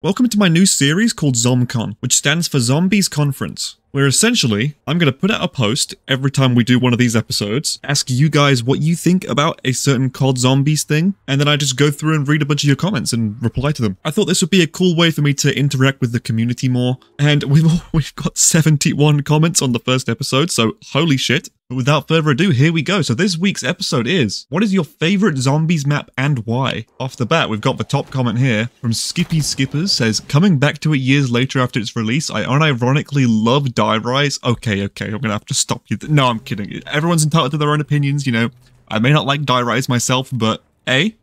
Welcome to my new series called ZomCon, which stands for Zombies Conference, where essentially I'm going to put out a post every time we do one of these episodes, ask you guys what you think about a certain COD Zombies thing, and then I just go through and read a bunch of your comments and reply to them. I thought this would be a cool way for me to interact with the community more, and we've we've got 71 comments on the first episode, so holy shit. But without further ado, here we go. So this week's episode is, what is your favorite zombies map and why? Off the bat, we've got the top comment here from Skippy Skippers says, coming back to it years later after its release, I unironically love Die Rise. Okay, okay, I'm gonna have to stop you. No, I'm kidding. Everyone's entitled to their own opinions, you know. I may not like Die Rise myself, but A,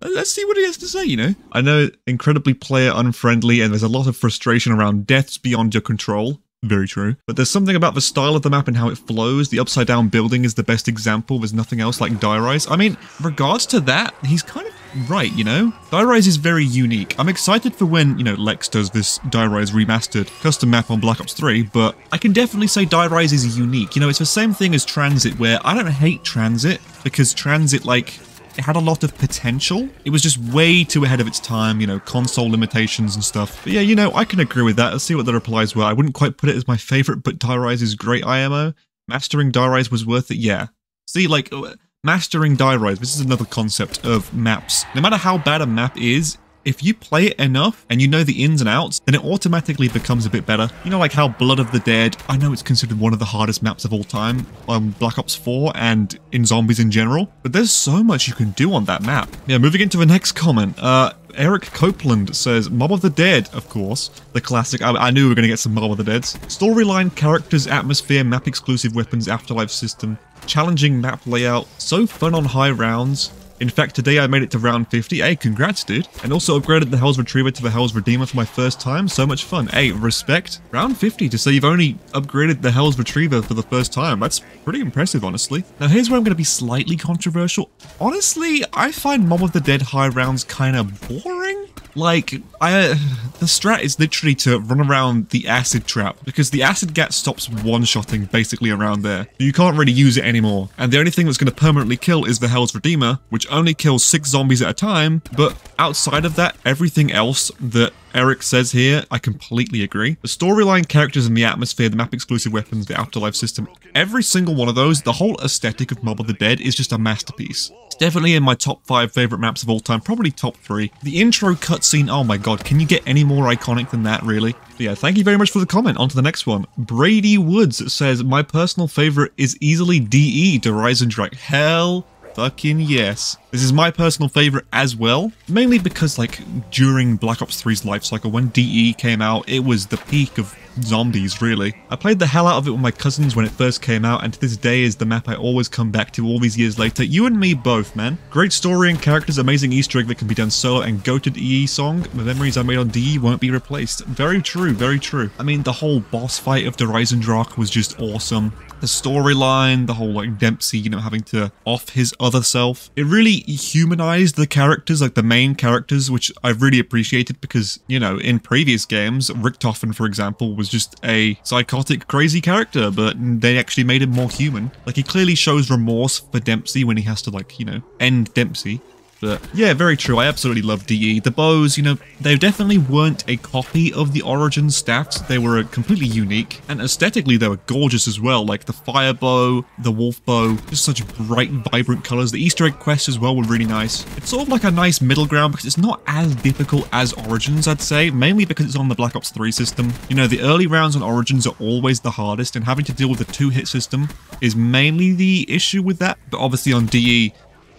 let's see what he has to say, you know? I know incredibly player unfriendly and there's a lot of frustration around deaths beyond your control. Very true. But there's something about the style of the map and how it flows. The upside down building is the best example. There's nothing else like Die Rise. I mean, regards to that, he's kind of right, you know? Die Rise is very unique. I'm excited for when, you know, Lex does this Die Rise remastered custom map on Black Ops 3, but I can definitely say Die Rise is unique. You know, it's the same thing as Transit, where I don't hate Transit, because Transit, like, it had a lot of potential. It was just way too ahead of its time, you know, console limitations and stuff. But yeah, you know, I can agree with that. Let's see what the replies were. I wouldn't quite put it as my favorite, but Die Rise is great IMO. Mastering Die was worth it, yeah. See, like, uh, mastering Die this is another concept of maps. No matter how bad a map is, if you play it enough and you know the ins and outs, then it automatically becomes a bit better. You know, like how Blood of the Dead, I know it's considered one of the hardest maps of all time on Black Ops 4 and in zombies in general, but there's so much you can do on that map. Yeah, moving into the next comment. Uh, Eric Copeland says, Mob of the Dead, of course. The classic. I, I knew we were going to get some Mob of the Deads. Storyline, characters, atmosphere, map exclusive weapons, afterlife system, challenging map layout, so fun on high rounds, in fact, today I made it to round 50. Hey, congrats, dude. And also upgraded the Hell's Retriever to the Hell's Redeemer for my first time. So much fun. Hey, respect. Round 50 to say you've only upgraded the Hell's Retriever for the first time. That's pretty impressive, honestly. Now, here's where I'm going to be slightly controversial. Honestly, I find Mob of the Dead high rounds kind of boring. Like, I, the strat is literally to run around the acid trap because the acid gat stops one-shotting basically around there. You can't really use it anymore. And the only thing that's going to permanently kill is the Hell's Redeemer, which only kills six zombies at a time. But outside of that, everything else that Eric says here, I completely agree. The storyline, characters, and the atmosphere, the map exclusive weapons, the afterlife system, every single one of those, the whole aesthetic of Mob of the Dead is just a masterpiece. Definitely in my top five favorite maps of all time, probably top three. The intro cutscene, oh my god, can you get any more iconic than that, really? But yeah, thank you very much for the comment. On to the next one. Brady Woods says, my personal favorite is easily DE, Eisendrache. Hell Fucking yes. This is my personal favorite as well, mainly because like during Black Ops 3's life cycle, when DE came out, it was the peak of zombies really. I played the hell out of it with my cousins when it first came out and to this day is the map I always come back to all these years later. You and me both, man. Great story and characters, amazing easter egg that can be done solo and go to DE song. The memories I made on DE won't be replaced. Very true, very true. I mean, the whole boss fight of the Drak was just awesome the storyline, the whole like Dempsey, you know, having to off his other self. It really humanized the characters, like the main characters, which I really appreciated because, you know, in previous games, Richtofen, for example, was just a psychotic, crazy character, but they actually made him more human. Like, he clearly shows remorse for Dempsey when he has to, like, you know, end Dempsey. But yeah, very true. I absolutely love DE. The bows, you know, they definitely weren't a copy of the Origin staffs. They were completely unique. And aesthetically, they were gorgeous as well. Like the fire bow, the wolf bow, just such bright, vibrant colors. The Easter egg quests as well were really nice. It's sort of like a nice middle ground because it's not as difficult as Origins, I'd say, mainly because it's on the Black Ops 3 system. You know, the early rounds on Origins are always the hardest, and having to deal with the two-hit system is mainly the issue with that. But obviously on DE,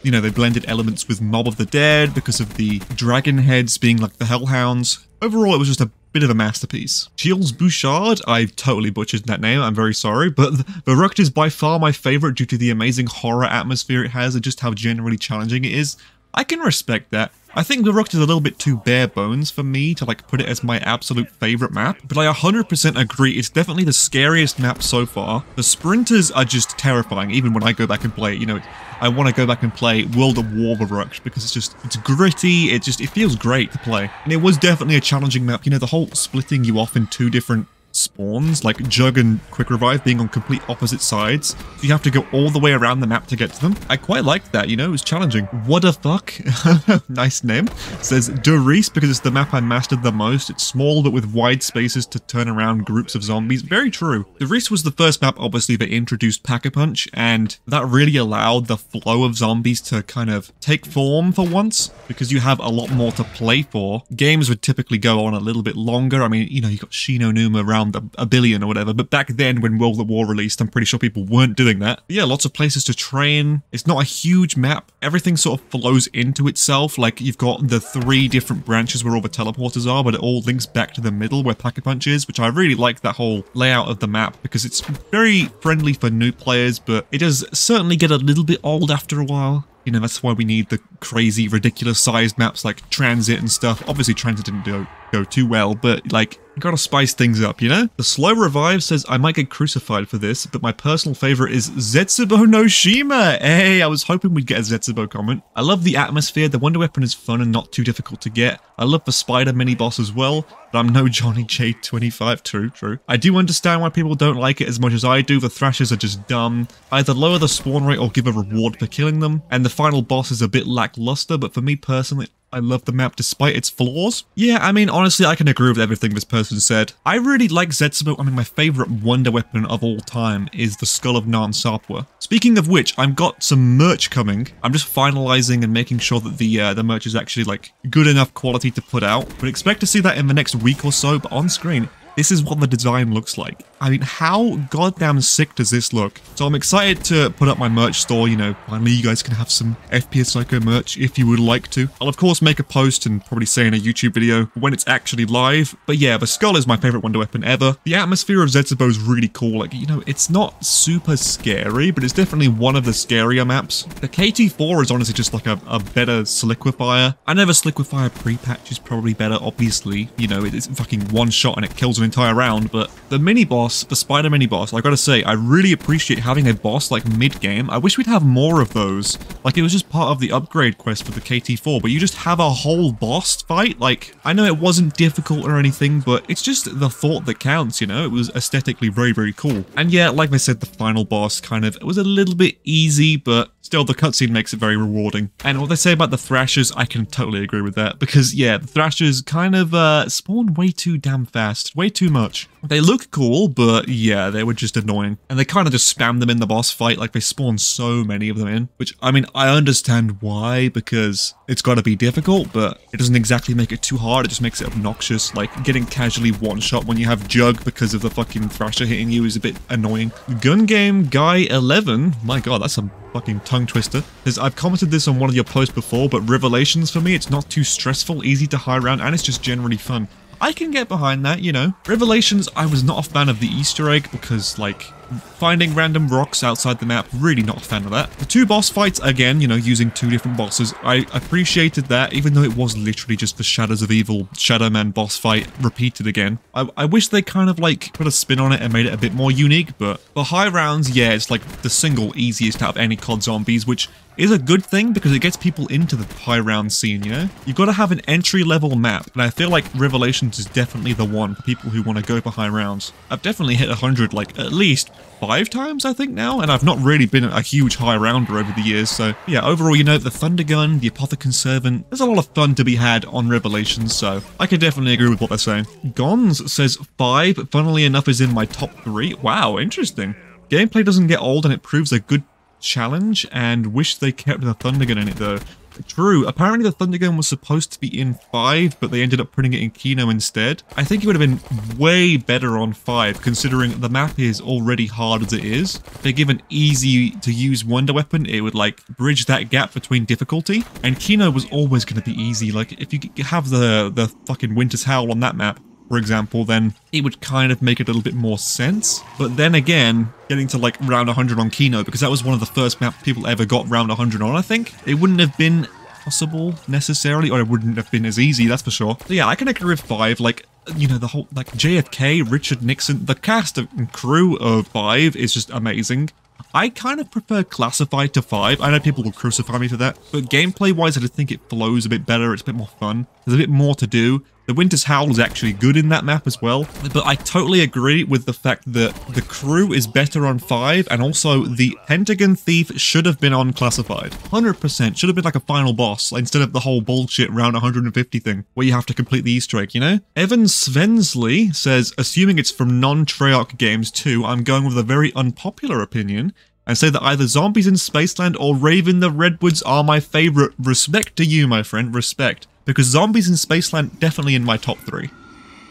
you know, they blended elements with Mob of the Dead because of the dragon heads being like the Hellhounds. Overall, it was just a bit of a masterpiece. Gilles Bouchard, I totally butchered that name, I'm very sorry, but Verrückt is by far my favorite due to the amazing horror atmosphere it has and just how generally challenging it is. I can respect that. I think Verrückt is a little bit too bare bones for me to like put it as my absolute favorite map, but I 100% agree it's definitely the scariest map so far. The sprinters are just terrifying, even when I go back and play you know, I want to go back and play World at War Verrückt because it's just, it's gritty, it just, it feels great to play. And it was definitely a challenging map, you know, the whole splitting you off in two different spawns, like Jug and Quick Revive being on complete opposite sides. You have to go all the way around the map to get to them. I quite liked that, you know, it was challenging. What a fuck? nice name. It says Riese because it's the map I mastered the most. It's small but with wide spaces to turn around groups of zombies. Very true. Riese was the first map, obviously, that introduced Pack-a-Punch, and that really allowed the flow of zombies to kind of take form for once, because you have a lot more to play for. Games would typically go on a little bit longer. I mean, you know, you got Shi No Numa around a, a, billion or whatever, but back then when World at War released, I'm pretty sure people weren't doing that. But yeah, lots of places to train. It's not a huge map. Everything sort of flows into itself. Like you've got the three different branches where all the teleporters are, but it all links back to the middle where Pack-a-Punch is, which I really like that whole layout of the map because it's very friendly for new players, but it does certainly get a little bit old after a while. You know, that's why we need the crazy, ridiculous sized maps like Transit and stuff. Obviously, Transit didn't go, too well, but like, you gotta spice things up, you know? The Slow Revive says, I might get crucified for this, but my personal favorite is Zetsubou no Shima! Hey, I was hoping we'd get a Zetsubou comment. I love the atmosphere, the Wonder Weapon is fun and not too difficult to get. I love the Spider mini-boss as well, but I'm no Johnny J25, true, true. I do understand why people don't like it as much as I do, the Thrashers are just dumb. Either lower the spawn rate or give a reward for killing them, and the final boss is a bit lackluster, but for me personally, I love the map despite its flaws. Yeah, I mean, honestly, I can agree with everything this person said. I really like Zetsubou. I mean, my favorite wonder weapon of all time is the Skull of Nan Sapwe. Speaking of which, I've got some merch coming. I'm just finalizing and making sure that the uh, the merch is actually like good enough quality to put out. But expect to see that in the next week or so, but on screen, this is what the design looks like. I mean, how goddamn sick does this look? So I'm excited to put up my merch store, you know, finally you guys can have some FPS Psycho merch if you would like to. I'll of course make a post and probably say in a YouTube video when it's actually live. But yeah, the skull is my favorite wonder weapon ever. The atmosphere of Zetsubou is really cool. Like, you know, it's not super scary, but it's definitely one of the scarier maps. The KT4 is honestly just like a, a better Sliquifier. I never Sliquifier pre-patch is probably better, obviously. You know, it's fucking one shot and it kills an entire round, but the mini-boss boss, the spider mini boss, I gotta say, I really appreciate having a boss like mid-game. I wish we'd have more of those. Like, it was just part of the upgrade quest for the KT4, but you just have a whole boss fight? Like, I know it wasn't difficult or anything, but it's just the thought that counts, you know? It was aesthetically very, very cool. And yeah, like I said, the final boss kind of, it was a little bit easy, but Still, the cutscene makes it very rewarding. And what they say about the Thrashers, I can totally agree with that. Because, yeah, the Thrashers kind of uh, spawn way too damn fast. Way too much. They look cool, but yeah, they were just annoying. And they kind of just spam them in the boss fight, like they spawn so many of them in. Which, I mean, I understand why, because it's got to be difficult, but it doesn't exactly make it too hard. It just makes it obnoxious. Like, getting casually one-shot when you have Jug because of the fucking Thrasher hitting you is a bit annoying. Gun Game Guy 11, my god, that's a fucking tongue twister. Because I've commented this on one of your posts before, but Revelations for me, it's not too stressful, easy to high round, and it's just generally fun. I can get behind that, you know. Revelations, I was not a fan of the Easter egg because, like, finding random rocks outside the map, really not a fan of that. The two boss fights, again, you know, using two different bosses, I appreciated that, even though it was literally just the Shadows of Evil Shadow Man boss fight repeated again. I, I wish they kind of, like, put a spin on it and made it a bit more unique, but the high rounds, yeah, it's like the single easiest out of any COD Zombies, which is a good thing because it gets people into the high round scene, you know? You've got to have an entry level map, and I feel like Revelations is definitely the one for people who want to go for high rounds. I've definitely hit 100 like at least five times, I think now, and I've not really been a huge high rounder over the years, so yeah, overall, you know, the Thunder Gun, the Apothicon Servant, there's a lot of fun to be had on Revelations, so I can definitely agree with what they're saying. Gons says five, funnily enough is in my top three. Wow, interesting. Gameplay doesn't get old and it proves a good challenge and wish they kept the Thunder Gun in it though. True, apparently the Thunder Gun was supposed to be in 5, but they ended up putting it in Kino instead. I think it would have been way better on 5, considering the map is already hard as it is. If they give an easy to use Wonder Weapon, it would like bridge that gap between difficulty. And Kino was always going to be easy, like if you have the, the fucking Winter's Howl on that map, for example, then it would kind of make a little bit more sense. But then again, getting to like round 100 on Kino, because that was one of the first maps people ever got round 100 on, I think, it wouldn't have been possible necessarily, or it wouldn't have been as easy, that's for sure. So yeah, I can agree with 5, like, you know, the whole, like, JFK, Richard Nixon, the cast and crew of 5 is just amazing. I kind of prefer Classified to 5. I know people will crucify me for that, but gameplay-wise, I just think it flows a bit better. It's a bit more fun. There's a bit more to do. The Winter's Howl is actually good in that map as well. But I totally agree with the fact that the crew is better on 5 and also the Pentagon Thief should have been on Classified. 100% should have been like a final boss instead of the whole bullshit round 150 thing where you have to complete the Easter egg, you know? Evan Svensley says, assuming it's from non-Treyarch games too, I'm going with a very unpopular opinion and say that either Zombies in Spaceland or Rave in the Redwoods are my favorite. Respect to you, my friend, respect because Zombies in Spaceland definitely in my top three.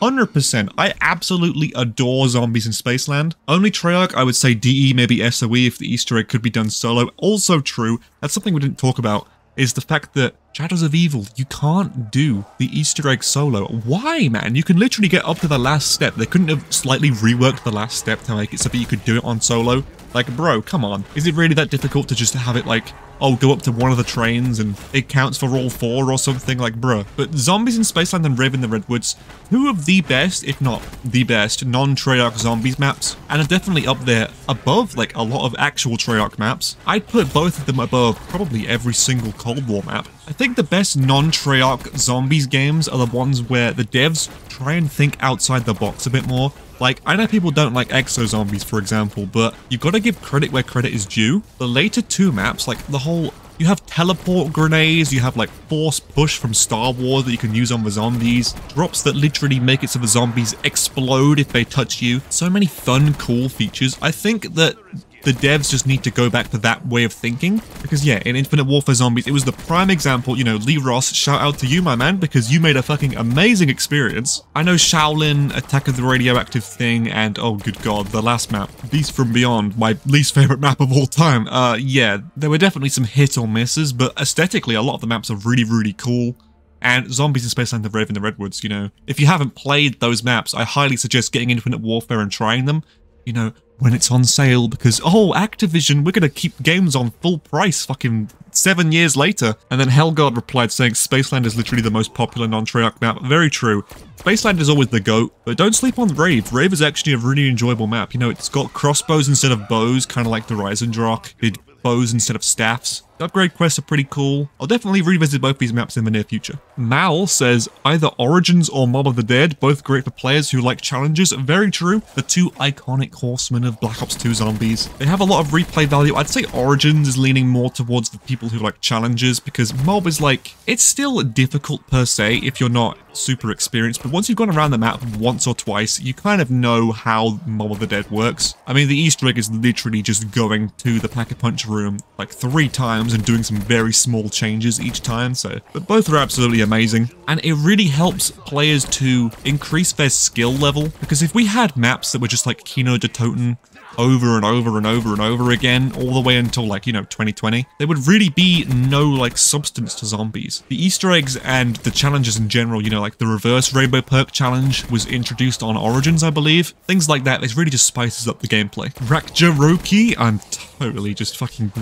100%. I absolutely adore Zombies in Spaceland. Only Treyarch, I would say DE, maybe SOE if the Easter egg could be done solo. Also true, that's something we didn't talk about, is the fact that Shadows of Evil, you can't do the Easter egg solo. Why, man? You can literally get up to the last step. They couldn't have slightly reworked the last step to make it so that you could do it on solo. Like, bro, come on. Is it really that difficult to just have it, like, oh, go up to one of the trains and it counts for all four or something like, bruh. But Zombies in Spaceland and Rave in the Redwoods, two of the best, if not the best, non-Treyarch Zombies maps, and are definitely up there above, like, a lot of actual Treyarch maps. I'd put both of them above probably every single Cold War map. I think the best non-Treyarch Zombies games are the ones where the devs try and think outside the box a bit more, like, I know people don't like Exo Zombies, for example, but you've got to give credit where credit is due. The later two maps, like the whole you have teleport grenades, you have like force push from Star Wars that you can use on the zombies, drops that literally make it so the zombies explode if they touch you. So many fun, cool features. I think that the devs just need to go back to that way of thinking. Because yeah, in Infinite Warfare Zombies, it was the prime example, you know, Lee Ross, shout out to you, my man, because you made a fucking amazing experience. I know Shaolin, Attack of the Radioactive Thing, and oh good god, the last map, Beast from Beyond, my least favorite map of all time. Uh, yeah, there were definitely some hit or misses, but aesthetically, a lot of the maps are really, really cool and Zombies in Spaceland of Rave in the Redwoods, you know. If you haven't played those maps, I highly suggest getting Infinite Warfare and trying them. You know, when it's on sale because, oh, Activision, we're going to keep games on full price fucking seven years later. And then Hellguard replied saying Spaceland is literally the most popular non-Treyarch map. Very true. Spaceland is always the GOAT, but don't sleep on Rave. Rave is actually a really enjoyable map. You know, it's got crossbows instead of bows, kind of like the Reisendrock did bows instead of staffs. The upgrade quests are pretty cool. I'll definitely revisit both these maps in the near future. Mal says, either Origins or Mob of the Dead, both great for players who like challenges. Very true. The two iconic horsemen of Black Ops 2 zombies. They have a lot of replay value. I'd say Origins is leaning more towards the people who like challenges because Mob is like, it's still difficult per se if you're not super experienced, but once you've gone around the map once or twice, you kind of know how Mob of the Dead works. I mean, the Easter egg is literally just going to the Pack-a-Punch room like three times and doing some very small changes each time, so... But both are absolutely amazing, and it really helps players to increase their skill level, because if we had maps that were just like Kino der Toten, over and over and over and over again, all the way until like, you know, 2020, there would really be no like substance to zombies. The Easter eggs and the challenges in general, you know, like the reverse rainbow perk challenge was introduced on Origins, I believe. Things like that, it really just spices up the gameplay. Rakjaroki, I'm totally just fucking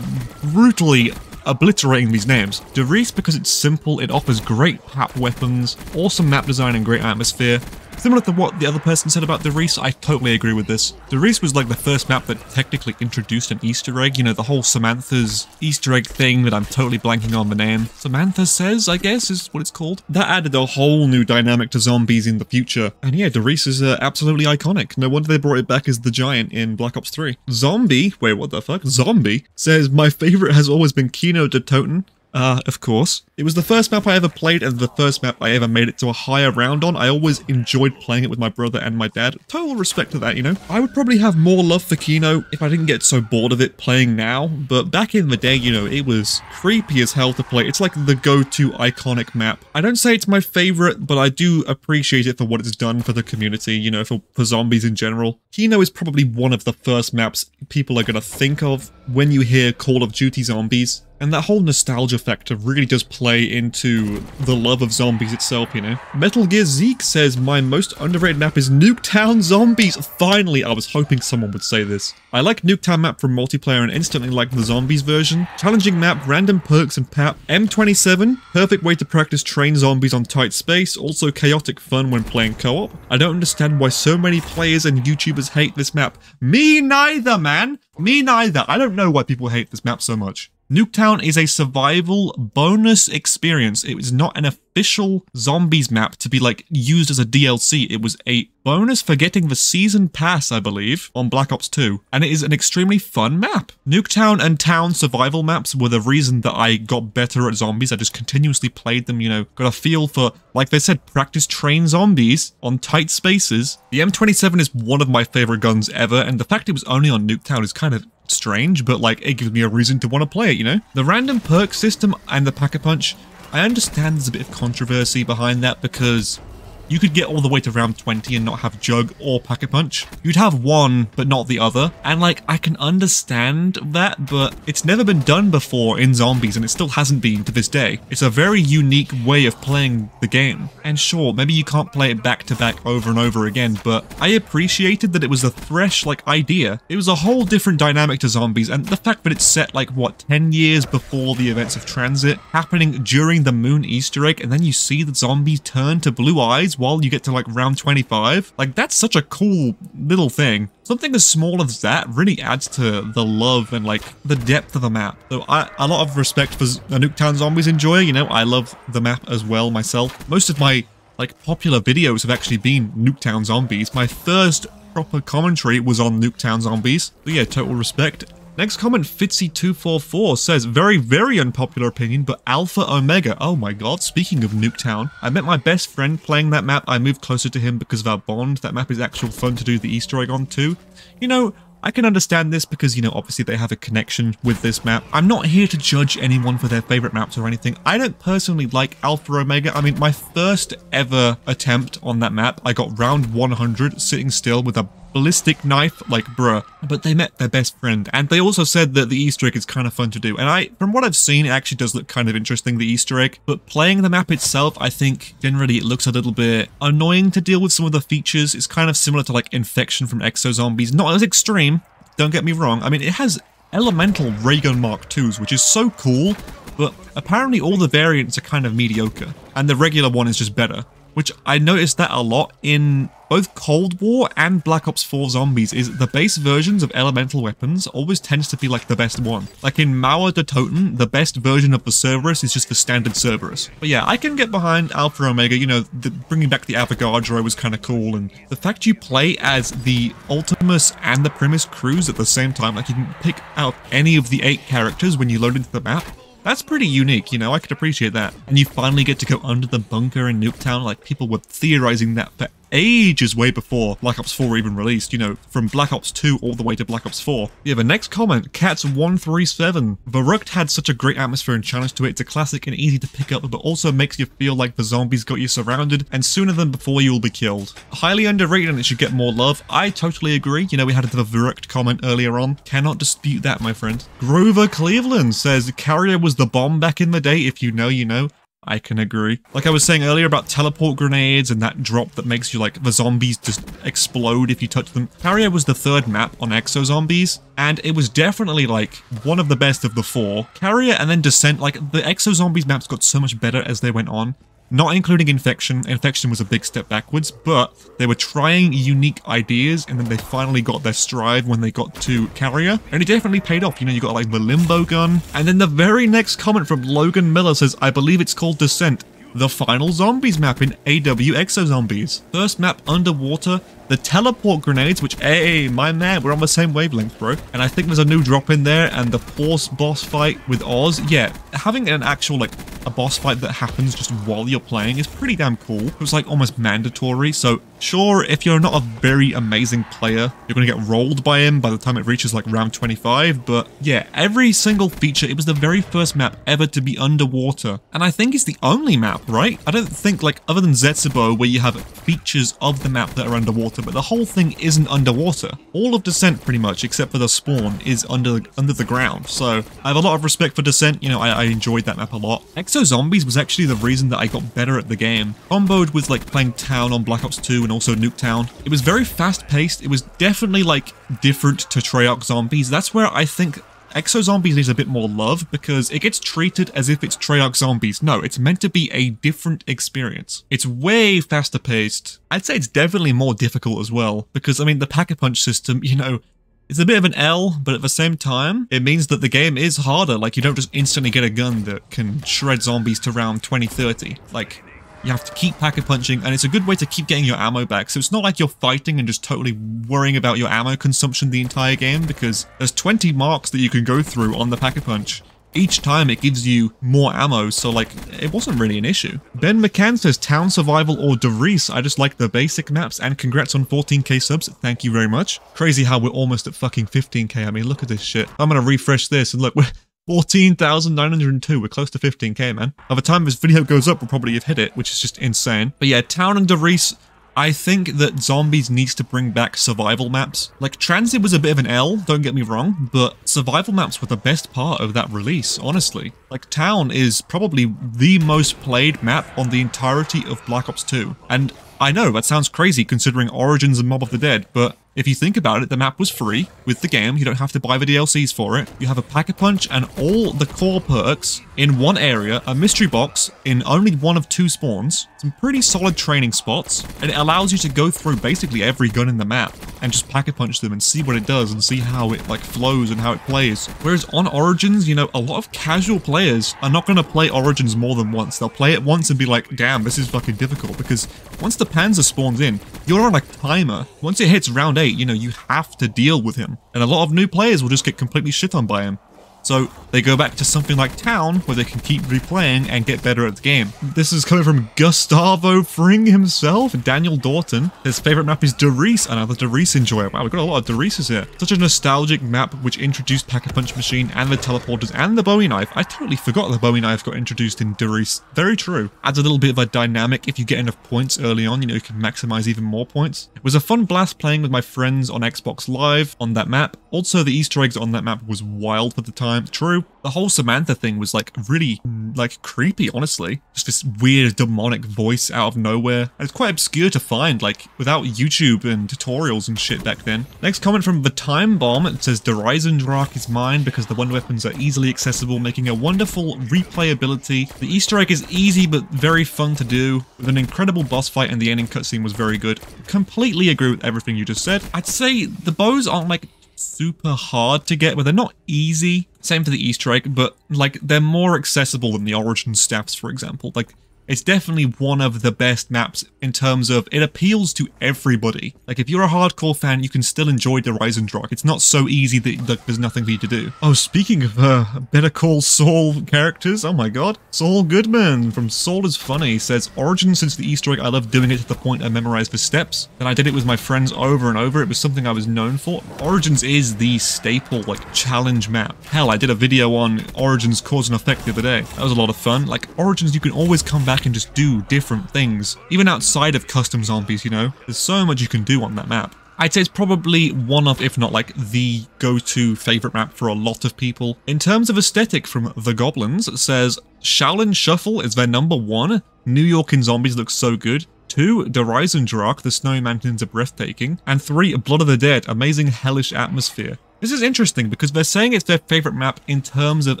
brutally obliterating these names. Der Riese because it's simple, it offers great pap weapons, awesome map design and great atmosphere, Similar to what the other person said about Der Riese, I totally agree with this. Der Riese was like the first map that technically introduced an Easter egg, you know, the whole Samantha's Easter egg thing that I'm totally blanking on the name. Samantha Says, I guess, is what it's called. That added a whole new dynamic to zombies in the future. And yeah, Der Riese is uh, absolutely iconic. No wonder they brought it back as the giant in Black Ops 3. Zombie, wait, what the fuck? Zombie says, my favorite has always been Kino der Toten. Uh, of course. It was the first map I ever played and the first map I ever made it to a higher round on. I always enjoyed playing it with my brother and my dad. Total respect to that, you know? I would probably have more love for Kino if I didn't get so bored of it playing now, but back in the day, you know, it was creepy as hell to play. It's like the go-to iconic map. I don't say it's my favorite, but I do appreciate it for what it's done for the community, you know, for, for zombies in general. Kino is probably one of the first maps people are gonna think of when you hear Call of Duty Zombies. And that whole nostalgia factor really does play into the love of zombies itself, you know? Metal Gear Zeke says, my most underrated map is Nuketown Zombies. Finally, I was hoping someone would say this. I like Nuketown map from multiplayer and instantly like the zombies version. Challenging map, random perks and pap. M27, perfect way to practice train zombies on tight space. Also chaotic fun when playing co-op. I don't understand why so many players and YouTubers hate this map. Me neither, man! Me neither. I don't know why people hate this map so much. Nuketown is a survival bonus experience. It is not an official zombies map to be like used as a DLC. It was a bonus for getting the season pass, I believe, on Black Ops 2. And it is an extremely fun map. Nuketown and town survival maps were the reason that I got better at zombies. I just continuously played them, you know, got a feel for, like they said, practice train zombies on tight spaces. The M27 is one of my favorite guns ever, and the fact it was only on Nuketown is kind of strange, but like it gives me a reason to want to play it, you know? The random perk system and the Pack-a-Punch, I understand there's a bit of controversy behind that because you could get all the way to round 20 and not have Jug or Pack-a-Punch. You'd have one, but not the other. And like, I can understand that, but it's never been done before in Zombies, and it still hasn't been to this day. It's a very unique way of playing the game. And sure, maybe you can't play it back to back over and over again, but I appreciated that it was a fresh, like, idea. It was a whole different dynamic to Zombies, and the fact that it's set, like, what, 10 years before the events of Transit, happening during the Moon Easter egg, and then you see the zombies turn to blue eyes while you get to like round 25. Like that's such a cool little thing. Something as small as that really adds to the love and like the depth of the map. So I, a lot of respect for a uh, Nuketown Zombies enjoyer, you know, I love the map as well myself. Most of my like popular videos have actually been Nuketown Zombies. My first proper commentary was on Nuketown Zombies. But yeah, total respect. Next comment, Fitzy244 says, very, very unpopular opinion, but Alpha Omega. Oh my god, speaking of Nuketown, I met my best friend playing that map. I moved closer to him because of our bond. That map is actual fun to do the Easter egg on too. You know, I can understand this because, you know, obviously they have a connection with this map. I'm not here to judge anyone for their favorite maps or anything. I don't personally like Alpha Omega. I mean, my first ever attempt on that map, I got round 100 sitting still with a ballistic knife, like bruh. But they met their best friend, and they also said that the Easter egg is kind of fun to do. And I, from what I've seen, it actually does look kind of interesting, the Easter egg. But playing the map itself, I think generally it looks a little bit annoying to deal with some of the features. It's kind of similar to like Infection from Exo Zombies. Not as extreme, don't get me wrong. I mean, it has elemental Raygun Mark IIs, which is so cool, but apparently all the variants are kind of mediocre, and the regular one is just better which I noticed that a lot in both Cold War and Black Ops 4 Zombies, is the base versions of elemental weapons always tends to be like the best one. Like in Mauer der Toten, the best version of the Cerberus is just the standard Cerberus. But yeah, I can get behind Alpha Omega, you know, the, bringing back the Avogadro was kind of cool, and the fact you play as the Ultimus and the Primus crews at the same time, like you can pick out any of the eight characters when you load into the map, that's pretty unique, you know, I could appreciate that. And you finally get to go under the bunker in Nuketown, like people were theorizing that for ages way before Black Ops 4 even released, you know, from Black Ops 2 all the way to Black Ops 4. Yeah, the next comment, Cats137. Verrückt had such a great atmosphere and challenge to it. It's a classic and easy to pick up, but also makes you feel like the zombies got you surrounded, and sooner than before you will be killed. Highly underrated and it should get more love. I totally agree. You know, we had the Verrückt comment earlier on. Cannot dispute that, my friend. Grover Cleveland says, Carrier was the bomb back in the day. If you know, you know. I can agree. Like I was saying earlier about teleport grenades and that drop that makes you like the zombies just explode if you touch them. Carrier was the third map on Exo Zombies, and it was definitely like one of the best of the four. Carrier and then Descent, like the Exo Zombies maps got so much better as they went on. Not including Infection. Infection was a big step backwards, but they were trying unique ideas and then they finally got their stride when they got to Carrier. And it definitely paid off. You know, you got like the Limbo gun. And then the very next comment from Logan Miller says, I believe it's called Descent the final zombies map in AW Exo Zombies. First map underwater, the teleport grenades, which, hey, my man, we're on the same wavelength, bro. And I think there's a new drop in there, and the force boss fight with Oz. Yeah, having an actual, like, a boss fight that happens just while you're playing is pretty damn cool. It was, like, almost mandatory, so sure, if you're not a very amazing player, you're gonna get rolled by him by the time it reaches, like, round 25, but yeah, every single feature, it was the very first map ever to be underwater. And I think it's the only map, right? I don't think, like, other than Zetsubou, where you have features of the map that are underwater, underwater, but the whole thing isn't underwater. All of Descent, pretty much, except for the spawn, is under under the ground. So I have a lot of respect for Descent. You know, I, I enjoyed that map a lot. Exo Zombies was actually the reason that I got better at the game. Comboed with like playing Town on Black Ops 2 and also Nuketown. It was very fast paced. It was definitely like different to Treyarch Zombies. That's where I think Exo Zombies needs a bit more love because it gets treated as if it's Treyarch Zombies. No, it's meant to be a different experience. It's way faster paced. I'd say it's definitely more difficult as well because, I mean, the Pack-a-Punch system, you know, It's a bit of an L, but at the same time, it means that the game is harder. Like, you don't just instantly get a gun that can shred zombies to round 20, 30. Like, you have to keep pack punching, and it's a good way to keep getting your ammo back. So it's not like you're fighting and just totally worrying about your ammo consumption the entire game, because there's 20 marks that you can go through on the pack punch each time it gives you more ammo, so like, it wasn't really an issue. Ben McCann says Town Survival or Der Riese, I just like the basic maps, and congrats on 14k subs, thank you very much. Crazy how we're almost at fucking 15k, I mean, look at this shit. I'm gonna refresh this, and look, we're 14,902. We're close to 15k, man. By the time this video goes up, we'll probably have hit it, which is just insane. But yeah, Town and Der Riese, I think that Zombies needs to bring back survival maps. Like, Transit was a bit of an L, don't get me wrong, but survival maps were the best part of that release, honestly. Like, Town is probably the most played map on the entirety of Black Ops 2. And I know, that sounds crazy considering Origins and Mob of the Dead, but if you think about it, the map was free with the game. You don't have to buy the DLCs for it. You have a Pack-a-Punch and all the core perks in one area, a mystery box in only one of two spawns, some pretty solid training spots, and it allows you to go through basically every gun in the map and just Pack-a-Punch them and see what it does and see how it like flows and how it plays. Whereas on Origins, you know, a lot of casual players are not going to play Origins more than once. They'll play it once and be like, damn, this is fucking difficult because once the Panzer spawns in, you're on a timer. Once it hits round 8, you know, you have to deal with him. And a lot of new players will just get completely shit on by him. So they go back to something like Town, where they can keep replaying and get better at the game. This is coming from Gustavo Fring himself, Daniel Dorton. His favorite map is Der Riese, another Der Riese enjoyer. Wow, we've got a lot of Der Rieses here. Such a nostalgic map which introduced Pack-a-Punch Machine and the teleporters and the Bowie knife. I totally forgot the Bowie knife got introduced in Der Riese. Very true. Adds a little bit of a dynamic if you get enough points early on, you know, you can maximize even more points. It was a fun blast playing with my friends on Xbox Live on that map. Also, the Easter eggs on that map was wild for the time time. True, the whole Samantha thing was like really like creepy, honestly. Just this weird demonic voice out of nowhere. And it's quite obscure to find, like without YouTube and tutorials and shit back then. Next comment from the Time Bomb. It says Der Eisendrache is mine because the wonder weapons are easily accessible, making a wonderful replayability. The Easter egg is easy but very fun to do, with an incredible boss fight and the ending cutscene was very good. Completely agree with everything you just said. I'd say the bows aren't like super hard to get, but they're not easy. Same for the Easter egg, but like they're more accessible than the Origin staffs, for example. Like it's definitely one of the best maps in terms of it appeals to everybody. Like if you're a hardcore fan, you can still enjoy Der Eisendrache. It's not so easy that like, there's nothing for you to do. Oh, speaking of uh, Better Call Saul characters, oh my god. Saul Goodman from Saul is Funny says, Origin since the Easter egg, I love doing it to the point I memorized the steps. And I did it with my friends over and over. It was something I was known for. Origins is the staple, like, challenge map. Hell, I did a video on Origins cause and effect the other day. That was a lot of fun. Like, Origins, you can always come back back and just do different things. Even outside of custom zombies, you know? There's so much you can do on that map. I'd say it's probably one of, if not like the go-to favorite map for a lot of people. In terms of aesthetic from The Goblins, says Shaolin Shuffle is their number one. New York in Zombies looks so good. 2. Der Eisendrache, the snowy mountains are breathtaking. And 3. Blood of the Dead, amazing hellish atmosphere. This is interesting because they're saying it's their favorite map in terms of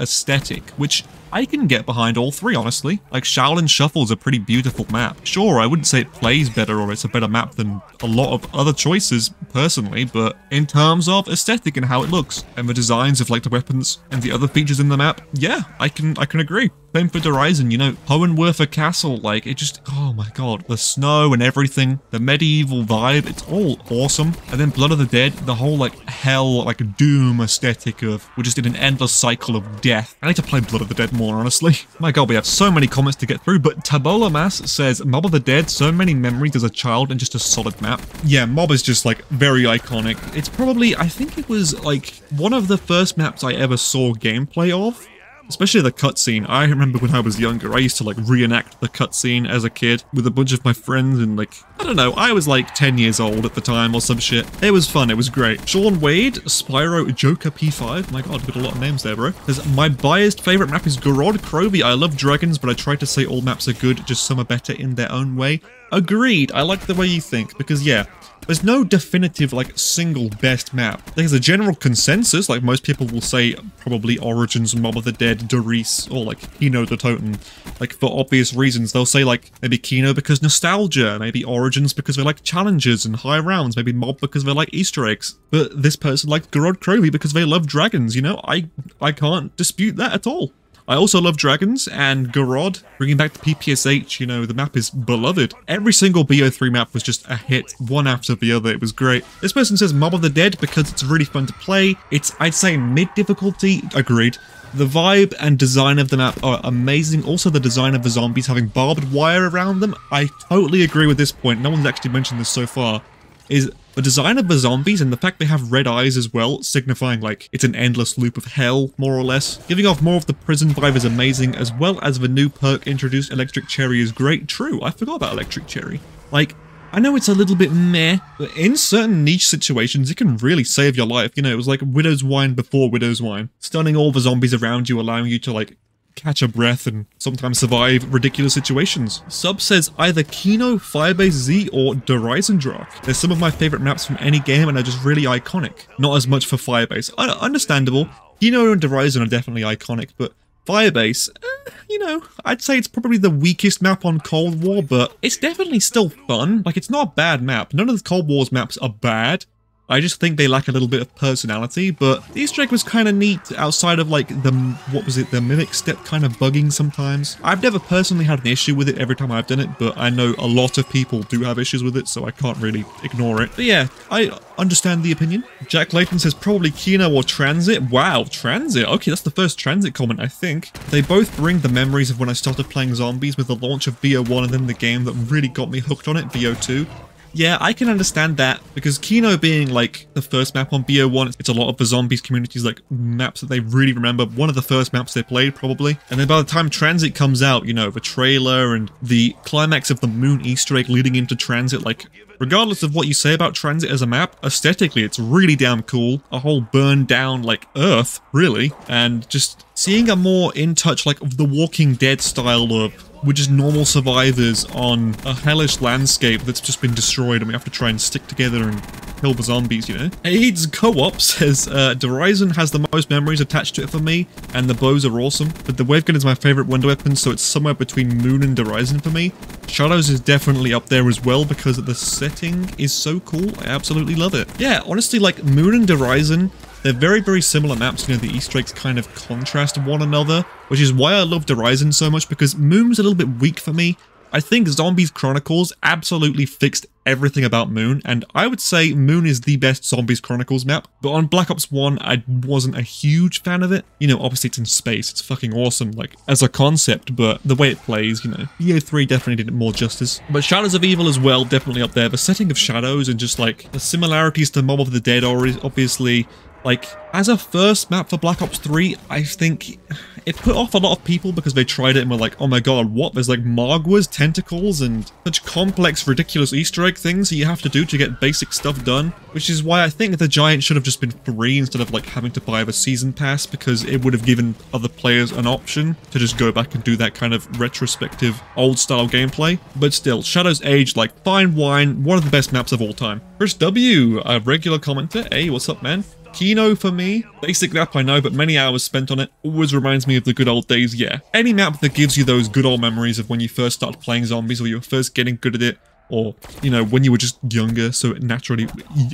aesthetic, which I can get behind all three, honestly. Like, Shaolin Shuffle is a pretty beautiful map. Sure, I wouldn't say it plays better or it's a better map than a lot of other choices, personally, but in terms of aesthetic and how it looks, and the designs of, like, the weapons and the other features in the map, yeah, I can I can agree. Same for Horizon, you know, Hohenwerfer Castle, like, it just, oh my god, the snow and everything, the medieval vibe, it's all awesome. And then Blood of the Dead, the whole, like, hell, like, doom aesthetic of, we're just in an endless cycle of death. I need to play Blood of the Dead more, honestly. My god, we have so many comments to get through, but Tabola Mass says, Mob of the Dead, so many memories as a child and just a solid map. Yeah, Mob is just, like, very iconic. It's probably, I think it was, like, one of the first maps I ever saw gameplay of. Especially the cutscene. I remember when I was younger, I used to like reenact the cutscene as a kid with a bunch of my friends and like, I don't know, I was like 10 years old at the time or some shit. It was fun, it was great. Sean Wade, Spyro Joker P5, my god, got a lot of names there, bro. Says, my biased favorite map is Gorod Krovi. I love dragons, but I try to say all maps are good, just some are better in their own way. Agreed, I like the way you think, because yeah, there's no definitive, like, single best map. There's a general consensus, like most people will say probably Origins, Mob of the Dead, Der Riese, or like Kino der Toten. Like, for obvious reasons, they'll say like, maybe Kino because nostalgia, maybe Origins because they're like challenges and high rounds, maybe Mob because they're like Easter eggs. But this person liked Gorod Krovi because they love dragons, you know? I, I can't dispute that at all. I also love dragons, and Gorod, bringing back the PPSH, you know, the map is beloved. Every single BO3 map was just a hit, one after the other, it was great. This person says Mob of the Dead because it's really fun to play. It's, I'd say, mid-difficulty, agreed. The vibe and design of the map are amazing. Also, the design of the zombies having barbed wire around them. I totally agree with this point. No one's actually mentioned this so far. Is the design of the zombies and the fact they have red eyes as well, signifying like it's an endless loop of hell, more or less. Giving off more of the prison vibe is amazing, as well as the new perk introduced, Electric Cherry is great. True, I forgot about Electric Cherry. Like, I know it's a little bit meh, but in certain niche situations, it can really save your life. You know, it was like Widow's Wine before Widow's Wine. Stunning all the zombies around you, allowing you to like catch a breath and sometimes survive ridiculous situations. Sub says either Kino, Firebase Z, or Der Eisendrache. They're some of my favorite maps from any game and are just really iconic. Not as much for Firebase. Understandable. Kino and Der are definitely iconic, but Firebase, eh, you know, I'd say it's probably the weakest map on Cold War, but it's definitely still fun. Like, it's not a bad map. None of the Cold War's maps are bad. I just think they lack a little bit of personality, but the Easter egg was kind of neat outside of like the, what was it, the mimic step kind of bugging sometimes. I've never personally had an issue with it every time I've done it, but I know a lot of people do have issues with it, so I can't really ignore it. But yeah, I understand the opinion. Jack Layton says probably Kino or Transit. Wow, Transit. Okay, that's the first Transit comment, I think. They both bring the memories of when I started playing zombies with the launch of BO1 and then the game that really got me hooked on it, BO2. Yeah, I can understand that, because Kino being, like, the first map on BO1, it's a lot of the zombies communities, like, maps that they really remember. One of the first maps they played, probably. And then by the time Transit comes out, you know, the trailer and the climax of the Moon Easter egg leading into Transit, like, regardless of what you say about Transit as a map, aesthetically, it's really damn cool. A whole burned down, like, Earth, really. And just seeing a more in touch, like, of the Walking Dead style of we're just normal survivors on a hellish landscape that's just been destroyed and we have to try and stick together and kill the zombies, you know? AIDS Co-op says, uh, Der Eisen has the most memories attached to it for me, and the bows are awesome, but the wave gun is my favorite wonder weapon, so it's somewhere between Moon and Der for me. Shadows is definitely up there as well because the setting is so cool, I absolutely love it. Yeah, honestly, like, Moon and Der Eisen they're very, very similar maps, you know, the Easter eggs kind of contrast one another, which is why I love Horizon so much, because Moon's a little bit weak for me. I think Zombies Chronicles absolutely fixed everything about Moon, and I would say Moon is the best Zombies Chronicles map, but on Black Ops 1, I wasn't a huge fan of it. You know, obviously it's in space, it's fucking awesome, like, as a concept, but the way it plays, you know, BO3 definitely did it more justice. But Shadows of Evil as well, definitely up there. The setting of Shadows and just, like, the similarities to Mob of the Dead, are obviously, like, as a first map for Black Ops 3, I think it put off a lot of people because they tried it and were like, oh my god, what? There's like Margwas, tentacles, and such complex, ridiculous Easter egg things that you have to do to get basic stuff done. Which is why I think the Giant should have just been free instead of like having to buy the Season Pass because it would have given other players an option to just go back and do that kind of retrospective, old-style gameplay. But still, Shadow's Age, like, fine wine, one of the best maps of all time. Chris W, a regular commenter. Hey, what's up, man? Kino for me. Basic map I know, but many hours spent on it. Always reminds me of the good old days, yeah. Any map that gives you those good old memories of when you first started playing zombies or you were first getting good at it, or, you know, when you were just younger, so naturally